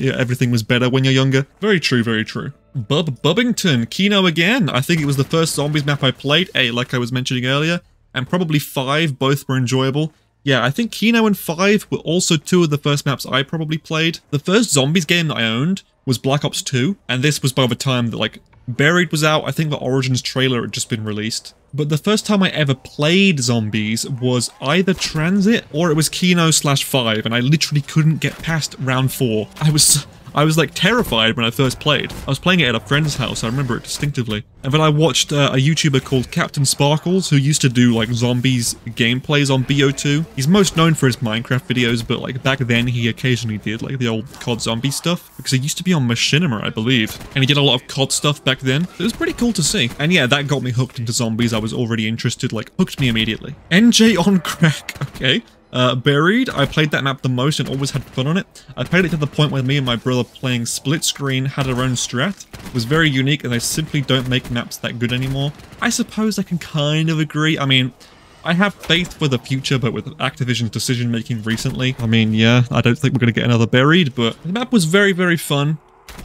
everything was better when you're younger. Very true, very true. Bub Bubbington, Kino again. I think it was the first zombies map I played, A, like I was mentioning earlier, and probably 5, both were enjoyable. Yeah, I think Kino and 5 were also two of the first maps I probably played. The first zombies game that I owned was Black Ops 2, and this was by the time that, like, Buried was out, I think the Origins trailer had just been released. But the first time I ever played zombies was either Transit or it was Kino slash 5, and I literally couldn't get past round 4. I was I was like terrified when I first played. I was playing it at a friend's house, I remember it distinctively. And then I watched uh, a YouTuber called Captain Sparklez who used to do like zombies gameplays on BO2. He's most known for his Minecraft videos, but like back then he occasionally did like the old COD zombie stuff because he used to be on Machinima, I believe. And he did a lot of COD stuff back then. It was pretty cool to see. And yeah, that got me hooked into zombies. I was already interested, like hooked me immediately. NJ on crack, okay. Uh, Buried, I played that map the most and always had fun on it. I played it to the point where me and my brother playing split screen had our own strat. It was very unique and they simply don't make maps that good anymore. I suppose I can kind of agree. I mean, I have faith for the future, but with Activision's decision making recently, I mean, yeah, I don't think we're going to get another Buried, but the map was very, very fun.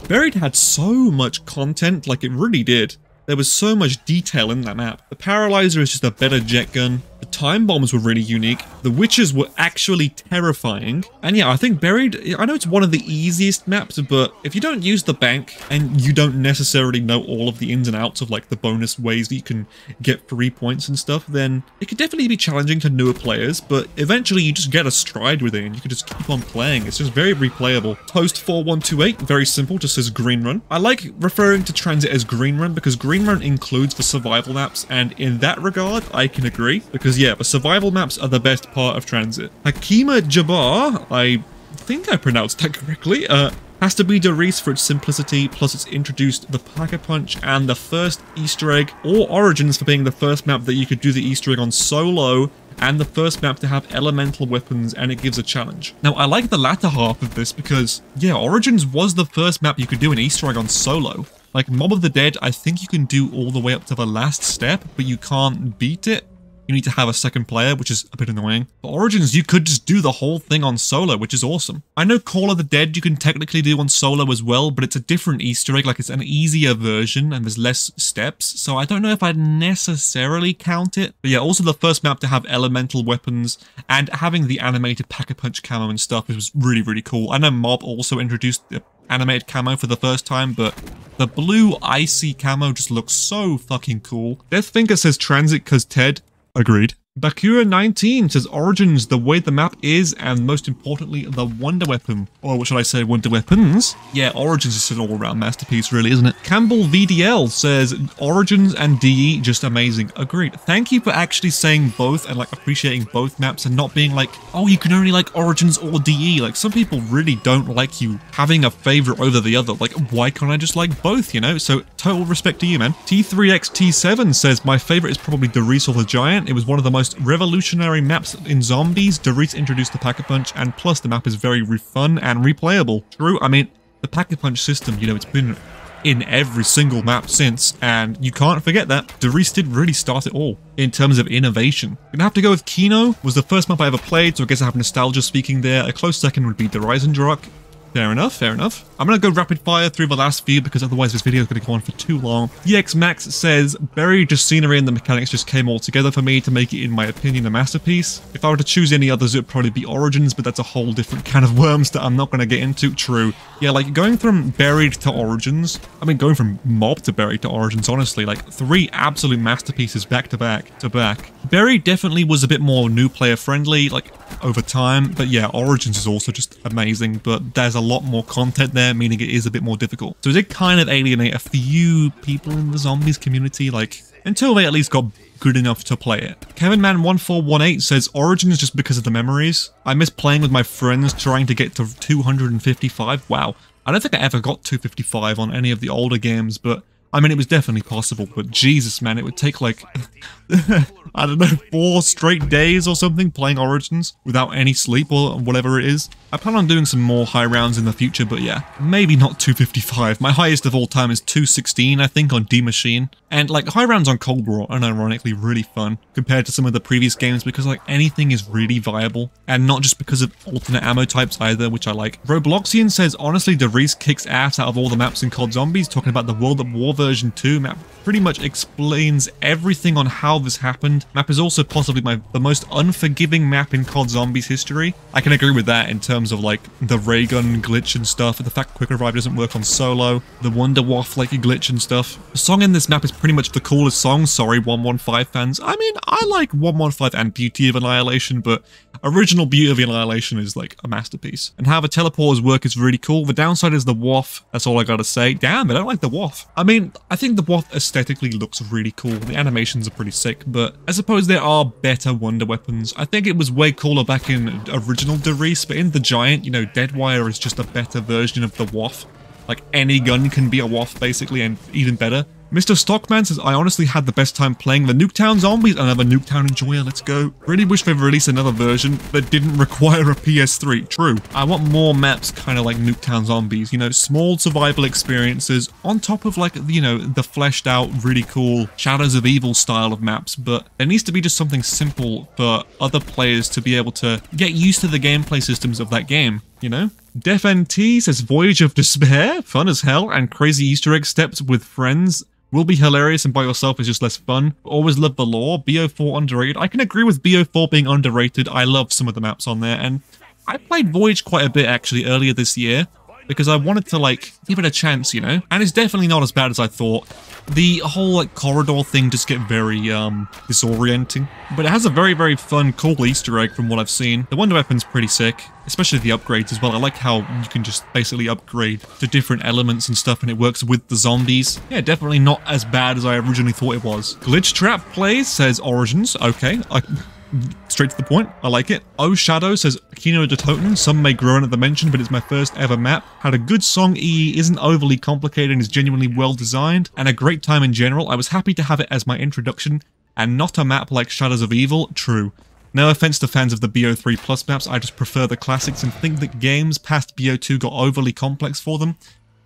Buried had so much content, like it really did. There was so much detail in that map. The Paralyzer is just a better jet gun. The time bombs were really unique. The witches were actually terrifying. And yeah, I think Buried, I know it's one of the easiest maps, but if you don't use the bank and you don't necessarily know all of the ins and outs of like the bonus ways that you can get free points and stuff, then it could definitely be challenging to newer players, but eventually you just get a stride with it and you can just keep on playing. It's just very replayable. Post 4128, very simple, just says green run. I like referring to transit as green run because green run includes the survival maps, and in that regard, I can agree because because yeah, the survival maps are the best part of Transit. Hakima Jabbar, I think I pronounced that correctly, uh, has to be Der Riese for its simplicity, plus it's introduced the Pack-a-Punch and the first Easter egg, or Origins for being the first map that you could do the Easter egg on solo, and the first map to have elemental weapons and it gives a challenge. Now I like the latter half of this because, yeah, Origins was the first map you could do an Easter egg on solo. Like Mob of the Dead, I think you can do all the way up to the last step, but you can't beat it you need to have a second player, which is a bit annoying. For Origins, you could just do the whole thing on solo, which is awesome. I know Call of the Dead you can technically do on solo as well, but it's a different Easter egg, like it's an easier version and there's less steps, so I don't know if I'd necessarily count it. But yeah, also the first map to have elemental weapons and having the animated Pack-a-Punch camo and stuff was really, really cool. I know Mob also introduced the animated camo for the first time, but the blue icy camo just looks so fucking cool. Deathfinger says transit cause Ted, Agreed. Bakura 19 says Origins, the way the map is, and most importantly, the Wonder Weapon. Or what should I say, Wonder Weapons? Yeah, Origins is an all-around masterpiece, really, isn't it? Campbell VDL says Origins and DE, just amazing. Agreed. Thank you for actually saying both and like appreciating both maps and not being like, oh, you can only like Origins or DE. Like, some people really don't like you having a favorite over the other. Like, why can't I just like both, you know? So, total respect to you, man. T3XT7 says, my favorite is probably Der Riese or the Giant. It was one of the most most revolutionary maps in zombies, Der introduced the Pack-a-Punch, and plus the map is very fun and replayable. True, I mean, the Pack-a-Punch system, you know, it's been in every single map since, and you can't forget that. Der Riese did really start it all in terms of innovation. Gonna have to go with Kino, was the first map I ever played, so I guess I have nostalgia speaking there. A close second would be Der Eisendrache. Fair enough, fair enough. I'm gonna go rapid fire through the last few because otherwise this video is gonna go on for too long. EX Max says, buried just scenery and the mechanics just came all together for me to make it, in my opinion, a masterpiece. If I were to choose any others, it would probably be Origins, but that's a whole different can of worms that I'm not gonna get into. True. Yeah, like going from buried to Origins, I mean going from mob to buried to Origins, honestly, like three absolute masterpieces back to back to back. Buried definitely was a bit more new player friendly, like over time, but yeah, Origins is also just amazing, but there's a a lot more content there, meaning it is a bit more difficult. So it did kind of alienate a few people in the zombies community, like, until they at least got good enough to play it. KevinMan1418 says, Origins just because of the memories. I miss playing with my friends trying to get to 255. Wow. I don't think I ever got 255 on any of the older games, but I mean, it was definitely possible, but Jesus, man, it would take like, I don't know, four straight days or something playing Origins without any sleep or whatever it is. I plan on doing some more high rounds in the future, but yeah, maybe not 255. My highest of all time is 216, I think, on Die Maschine. And like, high rounds on Cold War are ironically really fun compared to some of the previous games because like anything is really viable and not just because of alternate ammo types either, which I like. Robloxian says, honestly, Der Riese kicks ass out of all the maps in Cold Zombies, talking about the World at War version 2 map pretty much explains everything on how this happened. Map is also possibly my the most unforgiving map in COD Zombies history. I can agree with that in terms of like the ray gun glitch and stuff, the fact Quick Revive doesn't work on solo, the Wonder Waff like glitch and stuff. The song in this map is pretty much the coolest song, sorry 115 fans. I mean, I like 115 and Beauty of Annihilation, but original Beauty of Annihilation is like a masterpiece. And how the teleporters work is really cool. The downside is the waff, that's all I gotta say. Damn, I don't like the waff. I mean, I think the waff aesthetically looks really cool. The animations are pretty sick, but I suppose there are better Wonder Weapons. I think it was way cooler back in original Der Riese, but in the Giant, you know, Deadwire is just a better version of the Waff. Like any gun can be a Waff basically, and even better. Mr. Stockman says, I honestly had the best time playing the Nuketown Zombies. Another Nuketown enjoyer, let's go. Really wish they'd release another version that didn't require a PS3. True. I want more maps kind of like Nuketown Zombies, you know, small survival experiences on top of like, you know, the fleshed out, really cool Shadows of Evil style of maps, but there needs to be just something simple for other players to be able to get used to the gameplay systems of that game, you know? DefNT says Voyage of Despair, fun as hell, and crazy Easter egg steps with friends will be hilarious and by yourself is just less fun. Always love the lore. BO4 underrated. I can agree with BO4 being underrated. I love some of the maps on there and I played Voyage quite a bit actually earlier this year because I wanted to like give it a chance, you know? And it's definitely not as bad as I thought. The whole like corridor thing just get very um disorienting, but it has a very very fun cool easter egg from what I've seen. The wonder weapon's pretty sick, especially the upgrades as well. I like how you can just basically upgrade to different elements and stuff and it works with the zombies. Yeah, definitely not as bad as I originally thought it was. Glitch Trap Plays says Origins. Okay, I Straight to the point, I like it. Oh Shadow says, Kino der Toten, some may groan at the mention, but it's my first ever map. Had a good song, EE isn't overly complicated and is genuinely well designed, and a great time in general. I was happy to have it as my introduction, and not a map like Shadows of Evil, true. No offense to fans of the BO3 Plus maps, I just prefer the classics and think that games past BO2 got overly complex for them.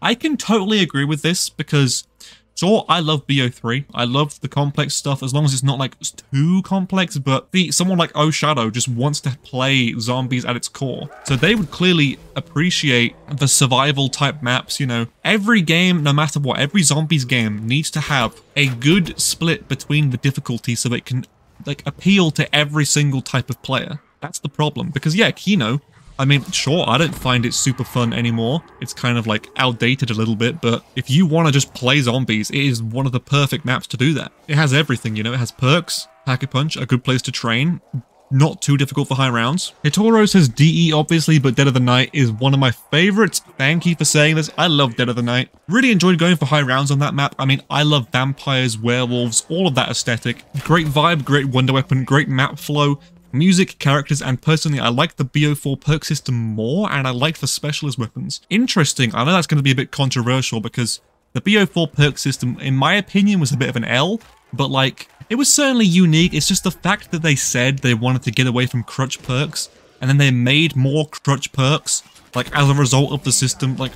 I can totally agree with this because Sure, I love BO3. I love the complex stuff as long as it's not like too complex, but the someone like Oh Shadow just wants to play zombies at its core. So they would clearly appreciate the survival type maps, you know. Every game, no matter what, every zombies game needs to have a good split between the difficulty so it can like appeal to every single type of player. That's the problem. Because yeah, Kino, I mean, sure, I don't find it super fun anymore. It's kind of like outdated a little bit, but if you want to just play zombies, it is one of the perfect maps to do that. It has everything, you know, it has perks, Pack-a-Punch, a good place to train, not too difficult for high rounds. Hitoro says DE obviously, but Dead of the Night is one of my favorites. Thank you for saying this. I love Dead of the Night. Really enjoyed going for high rounds on that map. I mean, I love vampires, werewolves, all of that aesthetic. Great vibe, great wonder weapon, great map flow music, characters, and personally I like the BO4 perk system more, and I like the specialist weapons. Interesting, I know that's going to be a bit controversial because the BO4 perk system, in my opinion, was a bit of an L, but like, it was certainly unique, it's just the fact that they said they wanted to get away from crutch perks, and then they made more crutch perks, like as a result of the system, like,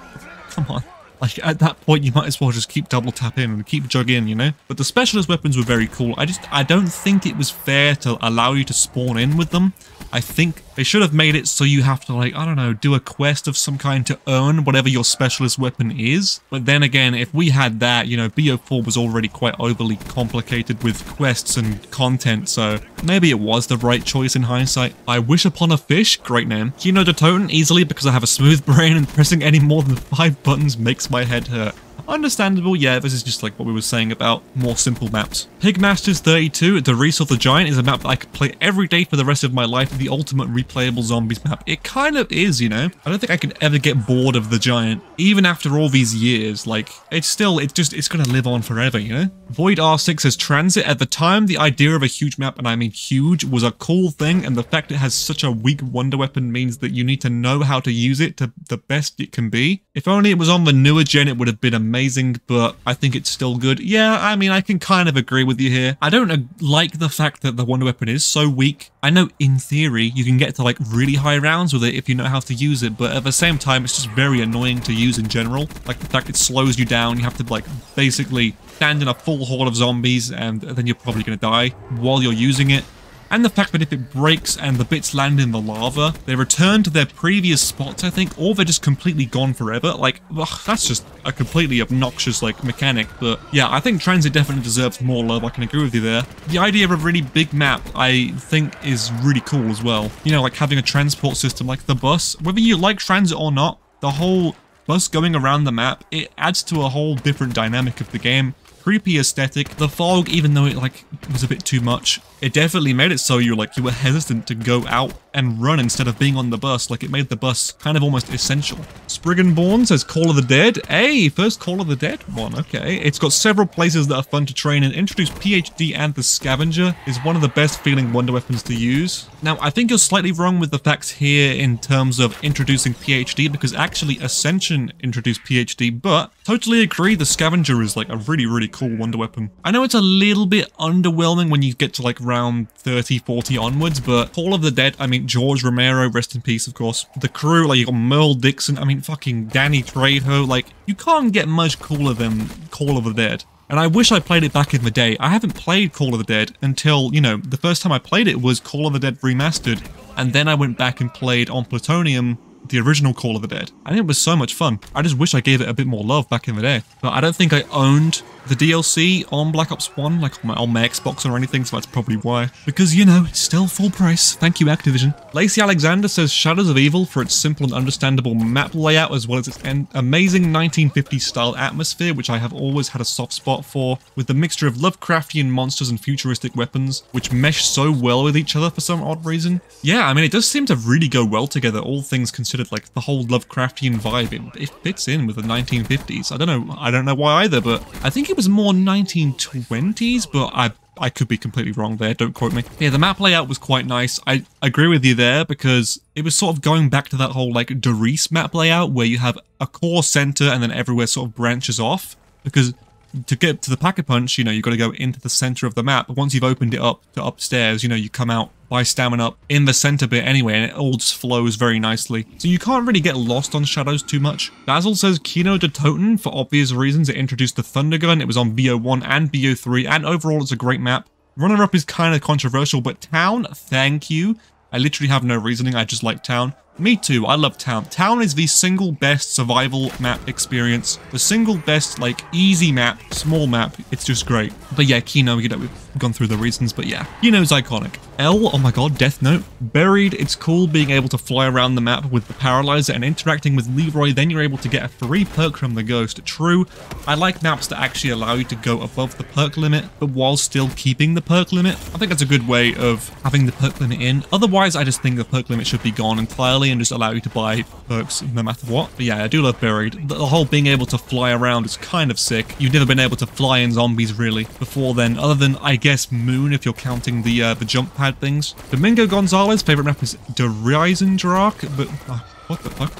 come on. Like, at that point, you might as well just keep double tap in and keep jug in, you know? But the specialist weapons were very cool. I just, I don't think it was fair to allow you to spawn in with them. I think they should have made it so you have to like, I don't know, do a quest of some kind to earn whatever your specialist weapon is. But then again, if we had that, you know, BO4 was already quite overly complicated with quests and content, so maybe it was the right choice in hindsight. I wish upon a fish, great name. Kino der Toten easily because I have a smooth brain and pressing any more than five buttons makes my head hurt. Understandable, yeah, this is just like what we were saying about more simple maps. Pigmasters 32, Der Riese of the Giant is a map that I could play every day for the rest of my life, the ultimate replayable zombies map. It kind of is, you know? I don't think I could ever get bored of the Giant, even after all these years, like, it's still, it's just, it's gonna live on forever, you know? Void R6 says Transit, at the time, the idea of a huge map, and I mean huge, was a cool thing, and the fact it has such a weak wonder weapon means that you need to know how to use it to the best it can be. If only it was on the newer gen, it would have been amazing amazing, but I think it's still good. Yeah, I mean, I can kind of agree with you here. I don't uh, like the fact that the wonder weapon is so weak. I know in theory you can get to like really high rounds with it if you know how to use it, but at the same time, it's just very annoying to use in general. Like the fact it slows you down, you have to like basically stand in a full horde of zombies and then you're probably going to die while you're using it and the fact that if it breaks and the bits land in the lava, they return to their previous spots, I think, or they're just completely gone forever. Like, ugh, that's just a completely obnoxious, like, mechanic. But yeah, I think Transit definitely deserves more love. I can agree with you there. The idea of a really big map, I think, is really cool as well. You know, like having a transport system like the bus. Whether you like Transit or not, the whole bus going around the map, it adds to a whole different dynamic of the game creepy aesthetic. The fog, even though it like was a bit too much, it definitely made it so you're like you were hesitant to go out and run instead of being on the bus. Like it made the bus kind of almost essential. Sprigganborn says Call of the Dead. Hey, first Call of the Dead one. Okay. It's got several places that are fun to train and introduce PhD and the Scavenger is one of the best feeling wonder weapons to use. Now, I think you're slightly wrong with the facts here in terms of introducing PhD because actually Ascension introduced PhD, but totally agree the Scavenger is like a really, really cool wonder weapon. I know it's a little bit underwhelming when you get to like round 30, 40 onwards, but Call of the Dead, I mean, George Romero, rest in peace, of course. The crew, like you got Merle Dixon, I mean, fucking Danny Trejo, like you can't get much cooler than Call of the Dead. And I wish I played it back in the day. I haven't played Call of the Dead until, you know, the first time I played it was Call of the Dead Remastered. And then I went back and played on Plutonium the original Call of the Dead. Think it was so much fun. I just wish I gave it a bit more love back in the day. But I don't think I owned the DLC on Black Ops 1, like on my, on my Xbox or anything, so that's probably why. Because, you know, it's still full price. Thank you, Activision. Lacey Alexander says Shadows of Evil for its simple and understandable map layout as well as its amazing 1950s style atmosphere, which I have always had a soft spot for, with the mixture of Lovecraftian monsters and futuristic weapons, which mesh so well with each other for some odd reason. Yeah, I mean, it does seem to really go well together, all things considered, like the whole Lovecraftian vibe. It, it fits in with the 1950s. I don't know, I don't know why either, but I think it was more 1920s, but I I could be completely wrong there, don't quote me. Yeah, the map layout was quite nice. I agree with you there because it was sort of going back to that whole like Der Riese map layout where you have a core center and then everywhere sort of branches off because to get to the Pack-a-Punch, you know, you've got to go into the center of the map. But once you've opened it up to upstairs, you know, you come out by stamina up in the center bit anyway, and it all just flows very nicely. So you can't really get lost on Shadows too much. Basil says Kino der Toten, for obvious reasons, it introduced the Thunder Gun, it was on BO1 and BO3, and overall it's a great map. Runner-up is kind of controversial, but Town, thank you. I literally have no reasoning, I just like Town. Me too, I love Town. Town is the single best survival map experience. The single best, like, easy map, small map. It's just great. But yeah, Kino, you know, we've gone through the reasons, but yeah. Kino's iconic. L, oh my god, Death Note. Buried, it's cool being able to fly around the map with the Paralyzer and interacting with Leroy, then you're able to get a free perk from the Ghost. True, I like maps that actually allow you to go above the perk limit, but while still keeping the perk limit. I think that's a good way of having the perk limit in. Otherwise, I just think the perk limit should be gone entirely and just allow you to buy perks no matter what. But yeah, I do love Buried. The whole being able to fly around is kind of sick. You've never been able to fly in zombies really before then, other than I guess Moon if you're counting the uh, the jump pad things. Domingo Gonzalez favorite map is Der Eisendrache, but uh, what the fuck?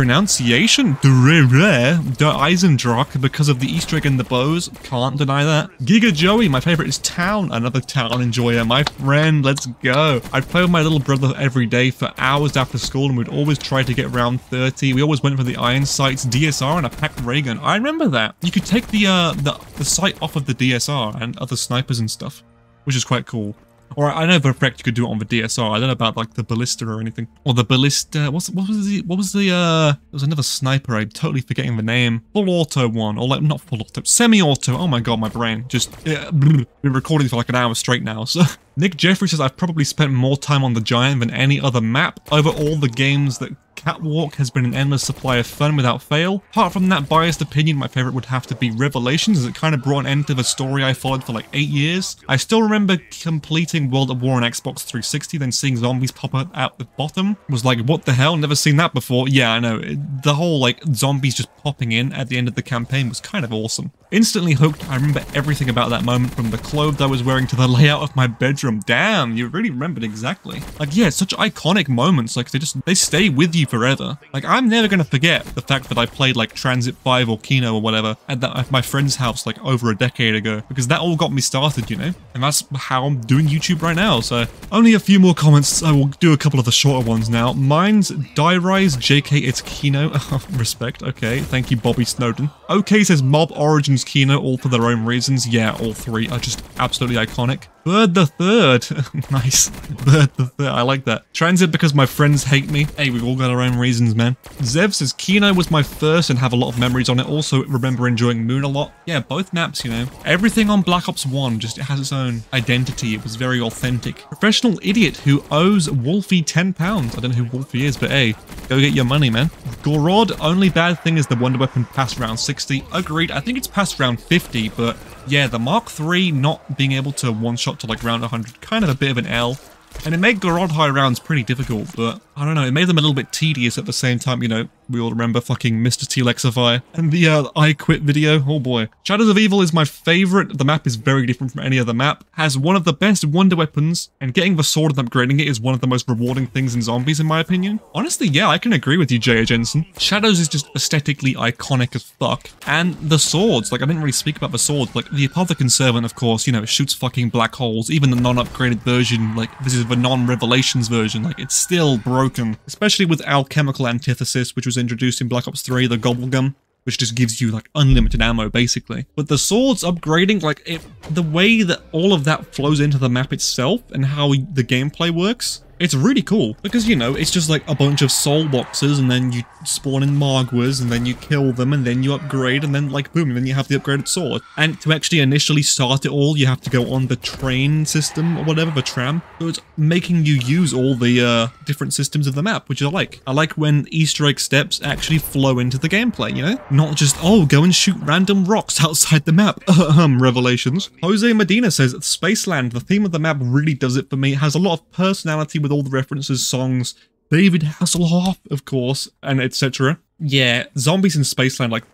Pronunciation. Der Eisendrache because of the Easter egg and the bows. Can't deny that. Giga Joey, my favorite is Town. Another Town enjoyer. My friend, let's go. I'd play with my little brother every day for hours after school and we'd always try to get round 30. We always went for the iron sights, DSR, and a packed ray gun. I remember that. You could take the, uh, the, the sight off of the DSR and other snipers and stuff, which is quite cool. Or I know for a fact you could do it on the DSR. I don't know about like the ballista or anything. Or the ballista. What's what was the what was the uh? There was another sniper. I'm totally forgetting the name. Full auto one, or like not full auto, semi-auto. Oh my god, my brain just. Uh, been recording for like an hour straight now. So Nick Jeffrey says I've probably spent more time on the Giant than any other map over all the games that Catwalk has been an endless supply of fun without fail. Apart from that biased opinion, my favourite would have to be Revelations as it kind of brought an end to the story I followed for like 8 years. I still remember completing World at War on Xbox 360, then seeing zombies pop up at the bottom. Was like, what the hell? Never seen that before. Yeah, I know. The whole like zombies just popping in at the end of the campaign was kind of awesome. Instantly hooked, I remember everything about that moment from the clothes I was wearing to the layout of my bedroom. Damn, you really remembered exactly. Like, yeah, such iconic moments. Like, they just, they stay with you forever. Like, I'm never going to forget the fact that I played, like, Transit 5 or Kino or whatever at, at my friend's house, like, over a decade ago. Because that all got me started, you know? And that's how I'm doing YouTube right now, so... Only a few more comments. I will do a couple of the shorter ones now. Mine's Die Rise, JK, it's Kino. Oh, respect, okay. Thank you, Bobby Snowden. OK says Mob Origins Kino, all for their own reasons. Yeah, all three are just absolutely iconic. Bird the Third. nice. Bird the Third. I like that. Transit because my friends hate me. Hey, we've all got our own reasons, man. Zev says Kino was my first and have a lot of memories on it. Also, remember enjoying Moon a lot. Yeah, both maps, you know. Everything on Black Ops 1 just it has its own identity. It was very authentic. Professional idiot who owes Wolfie 10 pounds. I don't know who Wolfie is, but hey, go get your money, man. Gorod, only bad thing is the Wonder Weapon past round 60. Agreed. I think it's past round 50, but yeah, the Mark III not being able to one-shot to like round 100, kind of a bit of an L. And it made Gorod high rounds pretty difficult, but I don't know, it made them a little bit tedious at the same time, you know, we all remember fucking Mr. T-Lexify and the uh, I Quit video, oh boy. Shadows of Evil is my favorite, the map is very different from any other map, has one of the best wonder weapons, and getting the sword and upgrading it is one of the most rewarding things in zombies in my opinion. Honestly, yeah, I can agree with you, J.A. Jensen. Shadows is just aesthetically iconic as fuck, and the swords, like I didn't really speak about the swords, like the Apothicon Servant, of course, you know, shoots fucking black holes, even the non-upgraded version, like this is the non-Revelations version, like it's still broken, especially with Alchemical Antithesis, which was introduced in Black Ops 3, the Gobblegum, which just gives you like unlimited ammo basically. But the swords upgrading, like it, the way that all of that flows into the map itself and how the gameplay works, it's really cool because, you know, it's just like a bunch of soul boxes and then you spawn in Margwas and then you kill them and then you upgrade and then like boom, and then you have the upgraded sword. And to actually initially start it all, you have to go on the train system or whatever, the tram. So it's making you use all the uh, different systems of the map, which I like. I like when Easter egg steps actually flow into the gameplay, you know? Not just, oh, go and shoot random rocks outside the map. Um, revelations. Jose Medina says, Spaceland, the theme of the map really does it for me. It has a lot of personality with with all the references, songs, David Hasselhoff, of course, and etc. Yeah, zombies in Spaceland, like,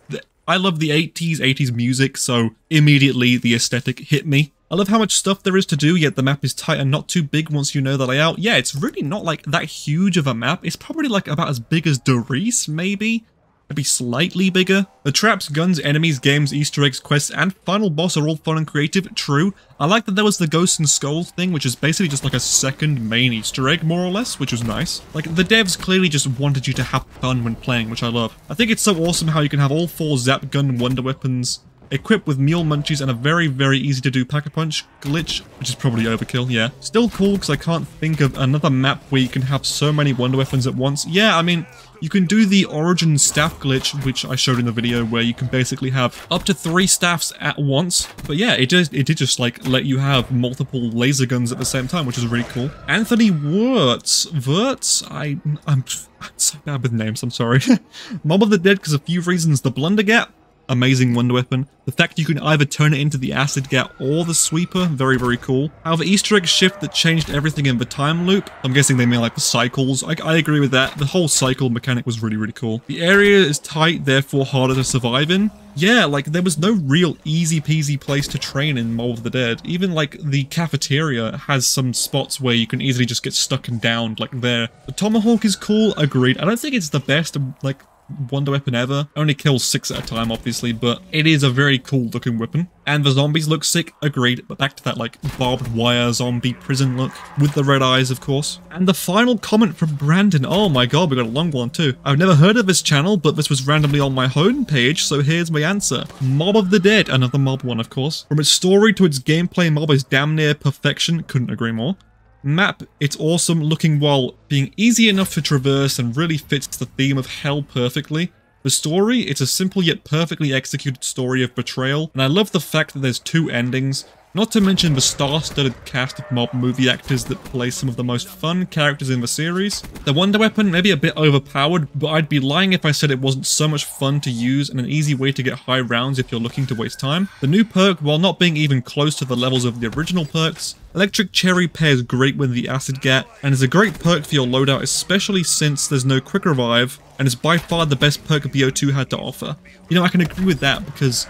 I love the 80s, 80s music, so immediately the aesthetic hit me. I love how much stuff there is to do, yet the map is tight and not too big once you know the layout. Yeah, it's really not like that huge of a map. It's probably like about as big as Doris, maybe? Maybe slightly bigger. The traps, guns, enemies, games, easter eggs, quests, and final boss are all fun and creative, true. I like that there was the Ghosts and Skulls thing, which is basically just like a second main easter egg, more or less, which was nice. Like, the devs clearly just wanted you to have fun when playing, which I love. I think it's so awesome how you can have all four Zap Gun Wonder Weapons equipped with Mule Munchies and a very, very easy to do Pack-a-Punch glitch, which is probably overkill, yeah. Still cool because I can't think of another map where you can have so many Wonder Weapons at once. Yeah, I mean, you can do the Origin Staff glitch, which I showed in the video, where you can basically have up to three staffs at once. But yeah, it just it did just like let you have multiple laser guns at the same time, which is really cool. Anthony Wirtz, I I'm, I'm so bad with names. I'm sorry. Mob of the Dead because a few reasons. The Blundergat, amazing wonder weapon. The fact you can either turn it into the acid gat or the sweeper, very, very cool. However, Easter egg shift that changed everything in the time loop, I'm guessing they mean like the cycles. I, I agree with that. The whole cycle mechanic was really, really cool. The area is tight, therefore harder to survive in. Yeah, like there was no real easy peasy place to train in Mob of the Dead. Even like the cafeteria has some spots where you can easily just get stuck and downed like there. The Tomahawk is cool, agreed. I don't think it's the best like wonder weapon ever. Only kills six at a time, obviously, but it is a very cool looking weapon. And the zombies look sick, agreed, but back to that like barbed wire zombie prison look, with the red eyes, of course. And the final comment from Brandon, oh my god, we got a long one too. I've never heard of this channel, but this was randomly on my homepage, so here's my answer. Mob of the Dead, another mob one, of course. From its story to its gameplay, mob is damn near perfection, couldn't agree more. Map, it's awesome looking while being easy enough to traverse and really fits the theme of hell perfectly. The story, it's a simple yet perfectly executed story of betrayal, and I love the fact that there's two endings, not to mention the star-studded cast of mob movie actors that play some of the most fun characters in the series. The Wonder Weapon may be a bit overpowered, but I'd be lying if I said it wasn't so much fun to use and an easy way to get high rounds if you're looking to waste time. The new perk, while not being even close to the levels of the original perks, Electric Cherry pairs great with the Acid Gat, and is a great perk for your loadout especially since there's no quick revive, and is by far the best perk BO2 had to offer. You know, I can agree with that because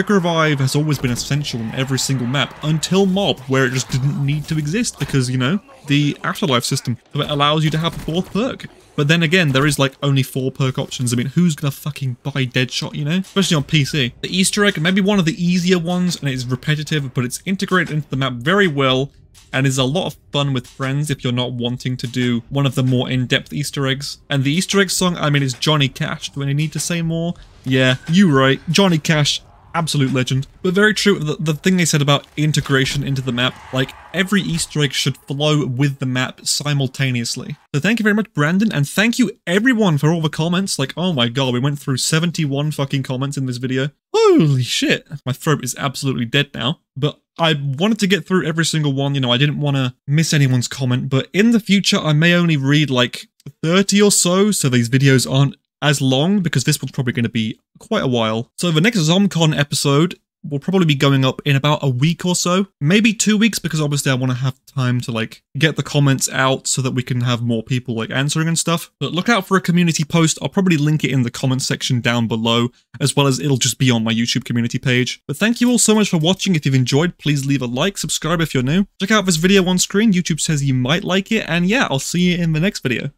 Quick Revive has always been essential in every single map, until Mob, where it just didn't need to exist because, you know, the Afterlife system that allows you to have a fourth perk. But then again, there is like only four perk options. I mean, who's gonna fucking buy Deadshot, you know? Especially on PC. The Easter egg, maybe one of the easier ones, and it's repetitive, but it's integrated into the map very well, and is a lot of fun with friends if you're not wanting to do one of the more in-depth Easter eggs. And the Easter egg song, I mean, it's Johnny Cash. Do I need to say more? Yeah, you right. Johnny Cash absolute legend. But very true, the, the thing they said about integration into the map, like every Easter egg should flow with the map simultaneously. So thank you very much, Brandon, and thank you everyone for all the comments. Like, oh my god, we went through 71 fucking comments in this video. Holy shit. My throat is absolutely dead now. But I wanted to get through every single one, you know, I didn't want to miss anyone's comment, but in the future I may only read like 30 or so, so these videos aren't as long because this one's probably going to be quite a while. So the next ZomCon episode will probably be going up in about a week or so, maybe two weeks, because obviously I want to have time to like get the comments out so that we can have more people like answering and stuff. But look out for a community post. I'll probably link it in the comment section down below, as well as it'll just be on my YouTube community page. But thank you all so much for watching. If you've enjoyed, please leave a like, subscribe if you're new. Check out this video on screen. YouTube says you might like it, and yeah, I'll see you in the next video.